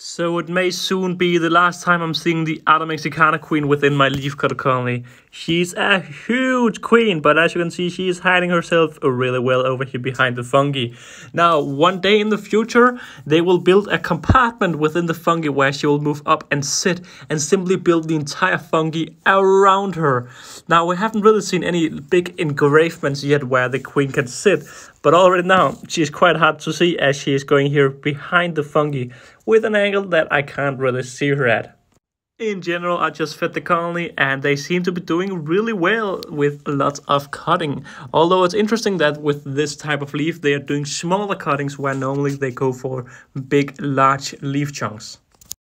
So it may soon be the last time I'm seeing the Atta Mexicana queen within my leafcutter colony. She's a huge queen, but as you can see, she is hiding herself really well over here behind the fungi. Now, one day in the future, they will build a compartment within the fungi where she will move up and sit and simply build the entire fungi around her. Now, we haven't really seen any big engravements yet where the queen can sit, but already now, she is quite hard to see as she is going here behind the fungi with an angle that I can't really see her at. In general, I just fed the colony and they seem to be doing really well with lots of cutting. Although it's interesting that with this type of leaf, they are doing smaller cuttings where normally they go for big, large leaf chunks.